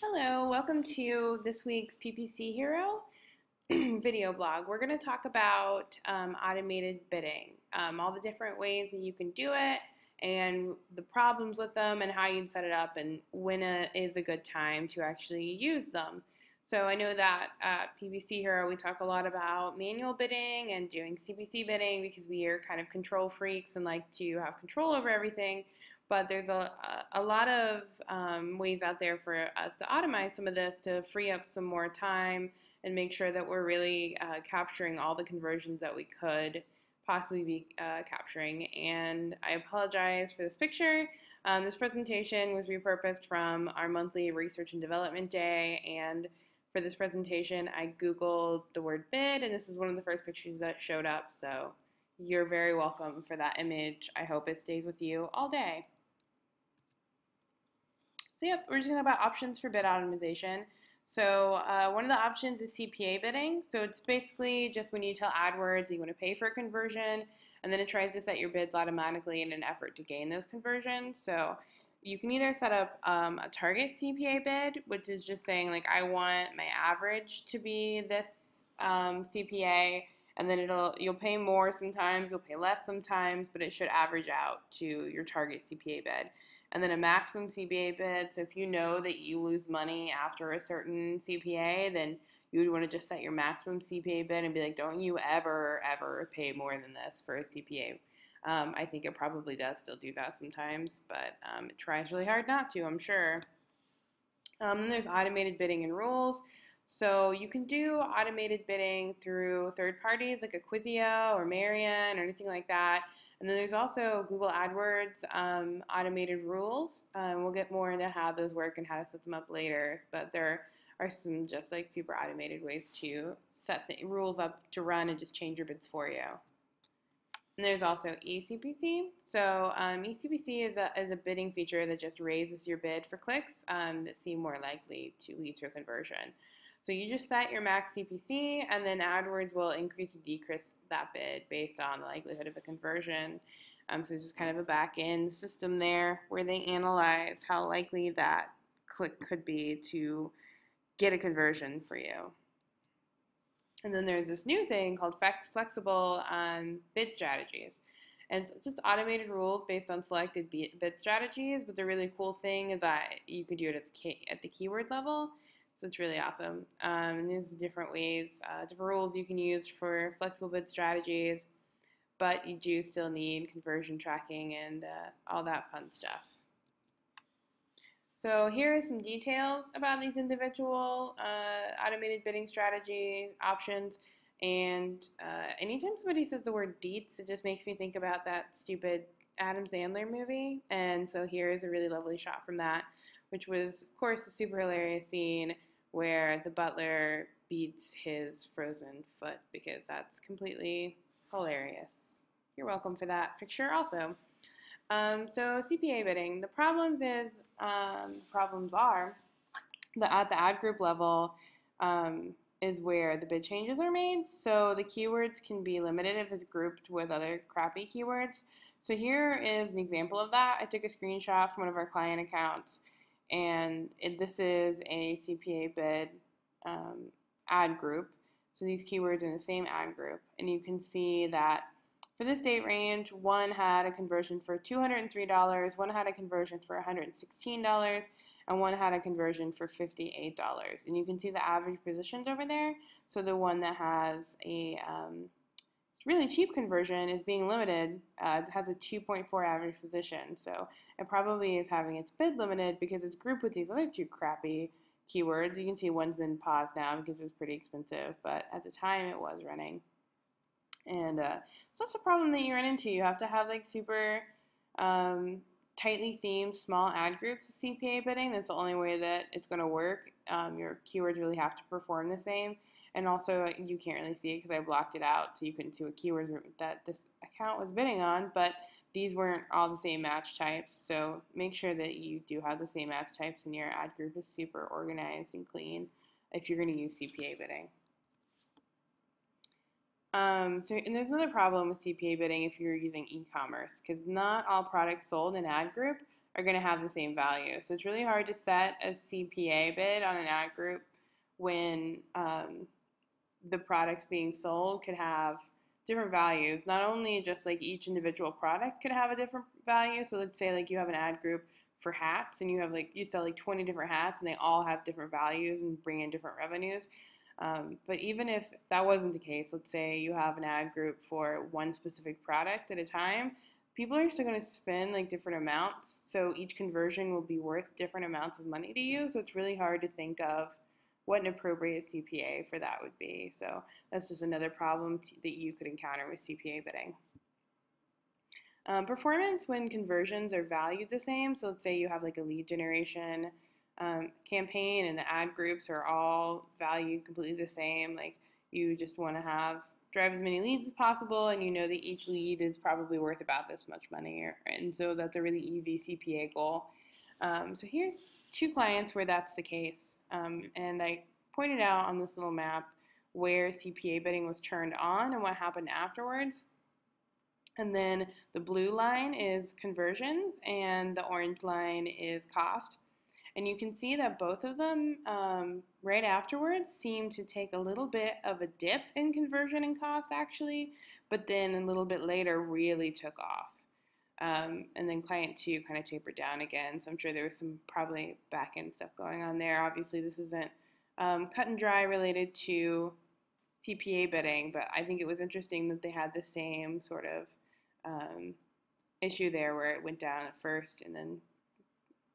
Hello, welcome to this week's PPC Hero video blog. We're going to talk about um, automated bidding, um, all the different ways that you can do it, and the problems with them, and how you set it up, and when a, is a good time to actually use them. So I know that at PPC Hero we talk a lot about manual bidding and doing CPC bidding because we are kind of control freaks and like to have control over everything but there's a, a lot of um, ways out there for us to automate some of this to free up some more time and make sure that we're really uh, capturing all the conversions that we could possibly be uh, capturing. And I apologize for this picture. Um, this presentation was repurposed from our monthly research and development day. And for this presentation, I Googled the word bid, and this is one of the first pictures that showed up. So you're very welcome for that image. I hope it stays with you all day. So yep, we're just going to about options for bid optimization. So uh, one of the options is CPA bidding. So it's basically just when you tell AdWords you want to pay for a conversion, and then it tries to set your bids automatically in an effort to gain those conversions. So you can either set up um, a target CPA bid, which is just saying like I want my average to be this um, CPA, and then it'll you'll pay more sometimes, you'll pay less sometimes, but it should average out to your target CPA bid and then a maximum CPA bid. So if you know that you lose money after a certain CPA, then you would want to just set your maximum CPA bid and be like, don't you ever, ever pay more than this for a CPA. Um, I think it probably does still do that sometimes, but um, it tries really hard not to, I'm sure. Um, then there's automated bidding and rules. So you can do automated bidding through third parties like Acquisio or Marin or anything like that. And then there's also Google AdWords um, automated rules. Um, we'll get more into how those work and how to set them up later, but there are some just like super automated ways to set the rules up to run and just change your bids for you. And there's also eCPC. So um, eCPC is a, is a bidding feature that just raises your bid for clicks um, that seem more likely to lead to a conversion. So you just set your max CPC and then AdWords will increase or decrease that bid based on the likelihood of a conversion. Um, so it's just kind of a back end system there where they analyze how likely that click could be to get a conversion for you. And then there's this new thing called flexible um, bid strategies. And it's just automated rules based on selected bid strategies. But the really cool thing is that you could do it at the, at the keyword level. So it's really awesome. Um, and there's different ways, uh, different rules you can use for flexible bid strategies, but you do still need conversion tracking and uh, all that fun stuff. So here are some details about these individual uh, automated bidding strategy options. And uh, anytime somebody says the word deets, it just makes me think about that stupid Adam Sandler movie. And so here is a really lovely shot from that, which was, of course, a super hilarious scene where the butler beats his frozen foot because that's completely hilarious. You're welcome for that picture also. Um, so CPA bidding, the problems is um, problems are that at the ad group level um, is where the bid changes are made. So the keywords can be limited if it's grouped with other crappy keywords. So here is an example of that. I took a screenshot from one of our client accounts and it, this is a CPA bid um, ad group. So these keywords in the same ad group, and you can see that for this date range, one had a conversion for $203, one had a conversion for $116, and one had a conversion for $58. And you can see the average positions over there. So the one that has a um, really cheap conversion is being limited, uh, has a 2.4 average position. So it probably is having its bid limited because it's grouped with these other two crappy keywords. You can see one's been paused now because it was pretty expensive, but at the time it was running. And uh, so that's a problem that you run into. You have to have like super um, tightly themed small ad groups with CPA bidding. That's the only way that it's going to work. Um, your keywords really have to perform the same. And also, you can't really see it because I blocked it out so you couldn't see what keywords that this account was bidding on, but these weren't all the same match types. So make sure that you do have the same match types and your ad group is super organized and clean if you're going to use CPA bidding. Um, so, and there's another problem with CPA bidding if you're using e-commerce because not all products sold in ad group are going to have the same value. So it's really hard to set a CPA bid on an ad group when um, the products being sold could have different values. Not only just like each individual product could have a different value. So let's say like you have an ad group for hats and you have like you sell like 20 different hats and they all have different values and bring in different revenues. Um, but even if that wasn't the case, let's say you have an ad group for one specific product at a time, people are still going to spend like different amounts. So each conversion will be worth different amounts of money to you. So it's really hard to think of what an appropriate CPA for that would be. So that's just another problem that you could encounter with CPA bidding. Um, performance when conversions are valued the same. So let's say you have like a lead generation um, campaign and the ad groups are all valued completely the same. Like you just want to have drive as many leads as possible and you know that each lead is probably worth about this much money or, and so that's a really easy CPA goal. Um, so here's two clients where that's the case um, and I pointed out on this little map where CPA bidding was turned on and what happened afterwards. And then the blue line is conversions and the orange line is cost. And you can see that both of them um, right afterwards seem to take a little bit of a dip in conversion and cost actually, but then a little bit later really took off. Um, and then client two kind of tapered down again. So I'm sure there was some probably back end stuff going on there. Obviously, this isn't um, cut and dry related to CPA bidding, but I think it was interesting that they had the same sort of um, issue there where it went down at first and then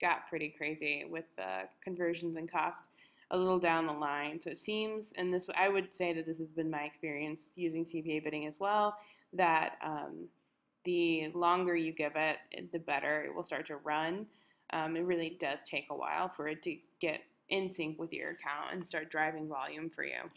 got pretty crazy with the conversions and cost a little down the line. So it seems, and this I would say that this has been my experience using CPA bidding as well, that um, the longer you give it, the better it will start to run. Um, it really does take a while for it to get in sync with your account and start driving volume for you.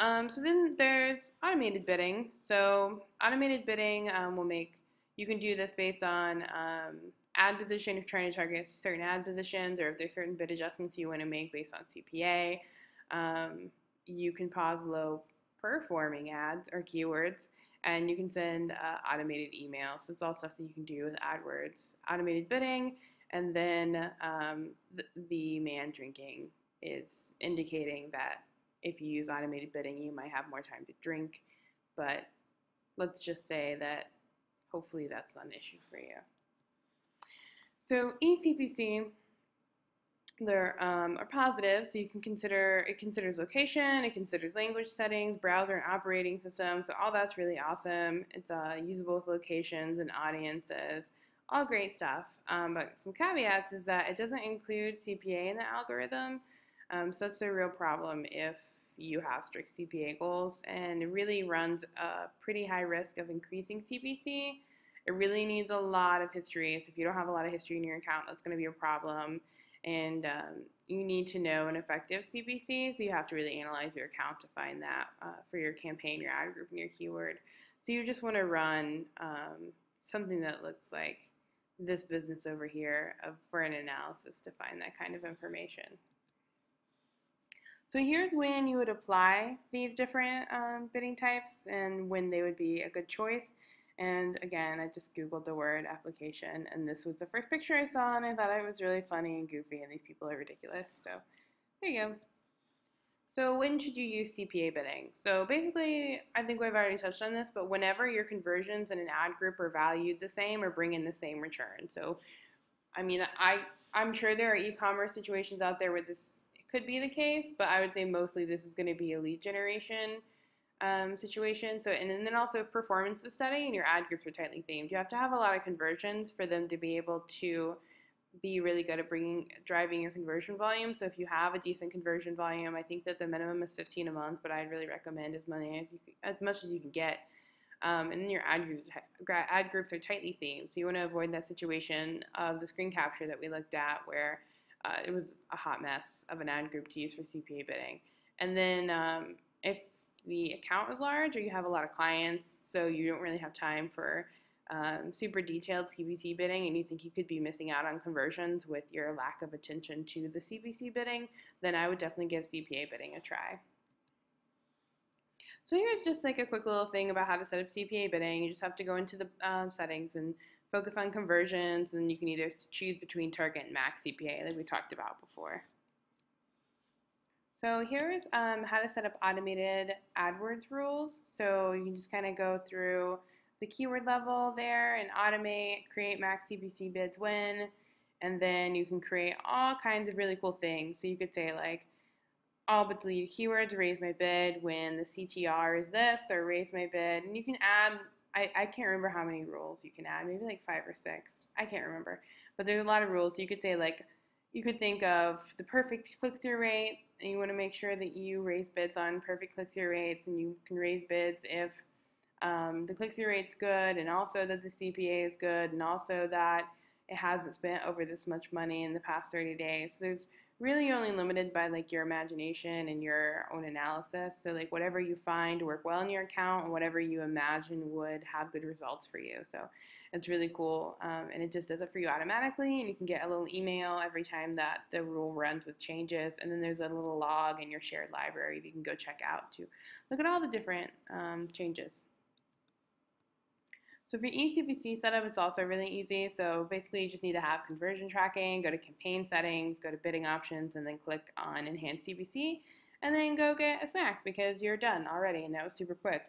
Um, so then there's automated bidding. So automated bidding um, will make, you can do this based on um, ad position if you're trying to target certain ad positions or if there's certain bid adjustments you want to make based on CPA. Um, you can pause low performing ads or keywords and you can send uh, automated emails. So it's all stuff that you can do with AdWords. Automated bidding and then um, the, the man drinking is indicating that if you use automated bidding, you might have more time to drink. But let's just say that hopefully that's not an issue for you. So eCPC, there um, are positive, so you can consider, it considers location, it considers language settings, browser and operating system, so all that's really awesome. It's uh, usable with locations and audiences, all great stuff. Um, but some caveats is that it doesn't include CPA in the algorithm, um, so that's a real problem if you have strict CPA goals, and it really runs a pretty high risk of increasing CPC it really needs a lot of history. So if you don't have a lot of history in your account, that's going to be a problem. And um, you need to know an effective CPC, so you have to really analyze your account to find that uh, for your campaign, your ad group, and your keyword. So you just want to run um, something that looks like this business over here of, for an analysis to find that kind of information. So here's when you would apply these different um, bidding types and when they would be a good choice. And again, I just Googled the word application, and this was the first picture I saw, and I thought it was really funny and goofy, and these people are ridiculous. So there you go. So when should you use CPA bidding? So basically, I think we've already touched on this, but whenever your conversions in an ad group are valued the same or bring in the same return. So, I mean, I I'm sure there are e-commerce situations out there where this could be the case, but I would say mostly this is going to be a lead generation um, situation. So, and then also if performance is steady and your ad groups are tightly themed, you have to have a lot of conversions for them to be able to be really good at bringing driving your conversion volume. So if you have a decent conversion volume, I think that the minimum is 15 a month, but I'd really recommend as many as you as much as you can get. Um, and then your ad groups, ad groups are tightly themed, so you want to avoid that situation of the screen capture that we looked at, where uh, it was a hot mess of an ad group to use for CPA bidding. And then um, if the account is large or you have a lot of clients, so you don't really have time for um, super detailed CPC bidding and you think you could be missing out on conversions with your lack of attention to the CPC bidding, then I would definitely give CPA bidding a try. So here's just like a quick little thing about how to set up CPA bidding. You just have to go into the um, settings and focus on conversions, and you can either choose between target and max CPA, like we talked about before. So here's um, how to set up automated AdWords rules. So you can just kind of go through the keyword level there and automate, create max CPC bids when, and then you can create all kinds of really cool things. So you could say like, all but deleted keywords, raise my bid when the CTR is this, or raise my bid. And you can add, I, I can't remember how many rules you can add, maybe like five or six. I can't remember. But there's a lot of rules. So you could say like, you could think of the perfect click-through rate, and you want to make sure that you raise bids on perfect click-through rates, and you can raise bids if um, the click-through rate's good, and also that the CPA is good, and also that it hasn't spent over this much money in the past 30 days. So there's really only limited by like your imagination and your own analysis. So like whatever you find work well in your account and whatever you imagine would have good results for you. So it's really cool um, and it just does it for you automatically and you can get a little email every time that the rule runs with changes and then there's a little log in your shared library that you can go check out to look at all the different um, changes. So for eCPC setup, it's also really easy. So basically, you just need to have conversion tracking, go to campaign settings, go to bidding options, and then click on Enhance CPC, and then go get a snack because you're done already, and that was super quick.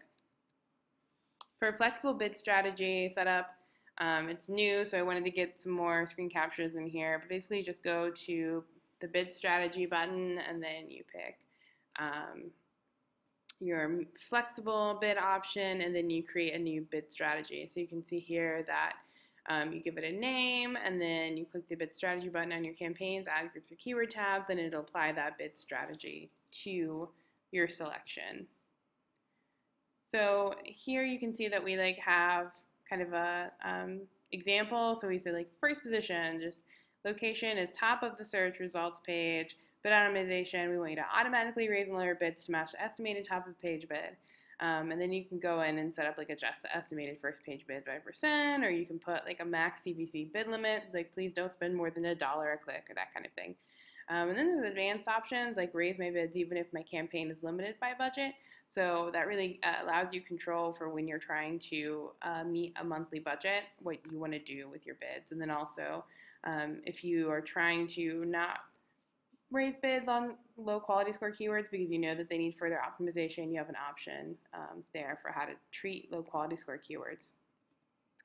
For flexible bid strategy setup, um, it's new, so I wanted to get some more screen captures in here. But basically, just go to the bid strategy button, and then you pick um, your flexible bid option, and then you create a new bid strategy. So you can see here that um, you give it a name, and then you click the bid strategy button on your campaigns, ad groups or keyword tabs, and it'll apply that bid strategy to your selection. So here you can see that we like have kind of a um, example. So we say like first position, just location is top of the search results page bid optimization, we want you to automatically raise and lower bids to match the estimated top of page bid. Um, and then you can go in and set up like adjust the estimated first page bid by percent, or you can put like a max CPC bid limit, like please don't spend more than a dollar a click or that kind of thing. Um, and then there's advanced options like raise my bids even if my campaign is limited by budget. So that really uh, allows you control for when you're trying to uh, meet a monthly budget, what you want to do with your bids. And then also, um, if you are trying to not raise bids on low quality score keywords because you know that they need further optimization, you have an option um, there for how to treat low quality score keywords.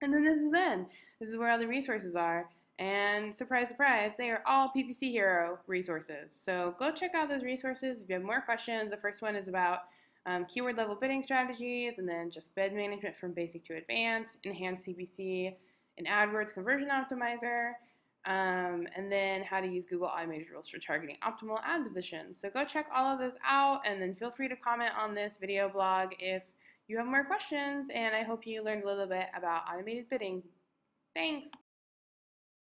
And then this is then. This is where all the resources are. And surprise, surprise, they are all PPC Hero resources. So go check out those resources. If you have more questions, the first one is about um, keyword level bidding strategies, and then just bid management from basic to advanced, enhanced CPC, and AdWords conversion optimizer, um, and then how to use Google automated rules for targeting optimal ad positions. So go check all of those out and then feel free to comment on this video blog if you have more questions and I hope you learned a little bit about automated bidding. Thanks!